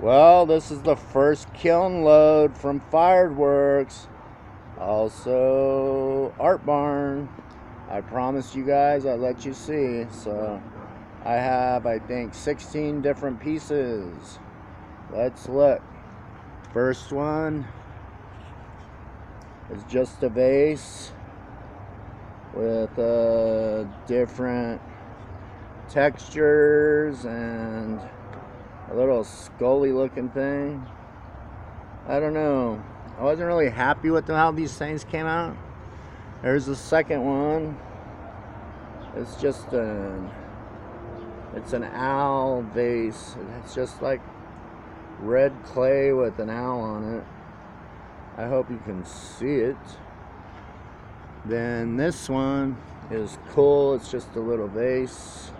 Well, this is the first kiln load from Firedworks. Also, Art Barn. I promised you guys I'd let you see. So, I have, I think, 16 different pieces. Let's look. First one is just a vase with uh, different textures and a little scully looking thing. I don't know. I wasn't really happy with how these things came out. There's the second one. It's just an it's an owl vase. It's just like red clay with an owl on it. I hope you can see it. Then this one is cool. It's just a little vase.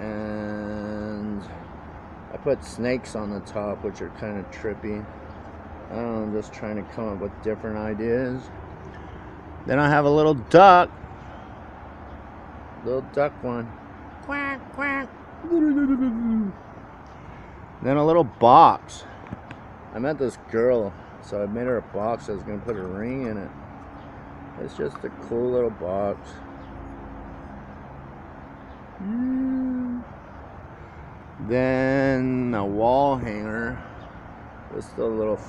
And put snakes on the top, which are kind of trippy. I don't know, I'm just trying to come up with different ideas. Then I have a little duck. Little duck one. Quack, quack. Then a little box. I met this girl, so I made her a box. I was going to put a ring in it. It's just a cool little box. Mm. Then a wall hanger. Just a little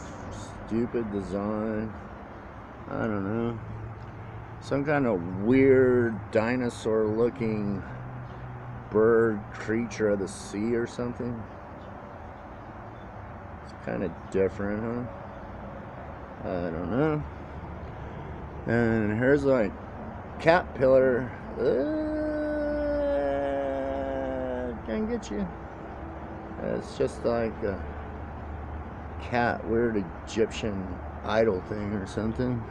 stupid design. I don't know. Some kind of weird dinosaur looking bird creature of the sea or something. It's kind of different, huh? I don't know. And here's like cat pillar. Uh, can't get you. Uh, it's just like a cat, weird Egyptian idol thing or something.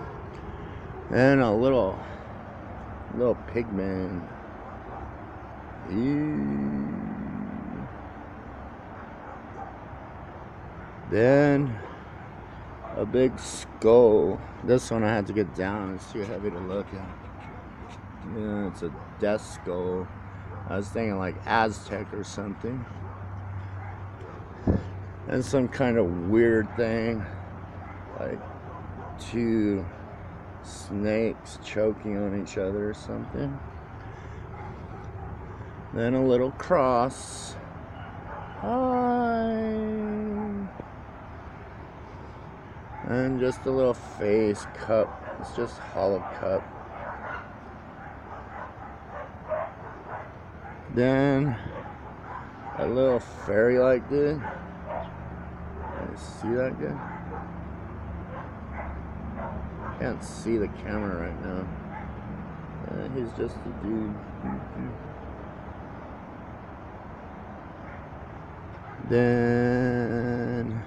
And a little, little pig man. Then a big skull. This one I had to get down. It's too heavy to look at. Yeah, it's a death skull. I was thinking like Aztec or something. And some kind of weird thing. Like two snakes choking on each other or something. Then a little cross. Hi. And just a little face cup. It's just hollow cup. Then a little fairy like dude. See that guy? Can't see the camera right now. Uh, he's just a dude. Then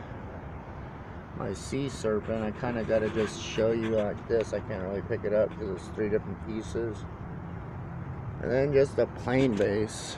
my sea serpent, I kind of got to just show you like this. I can't really pick it up because it's three different pieces. And then just a plain base.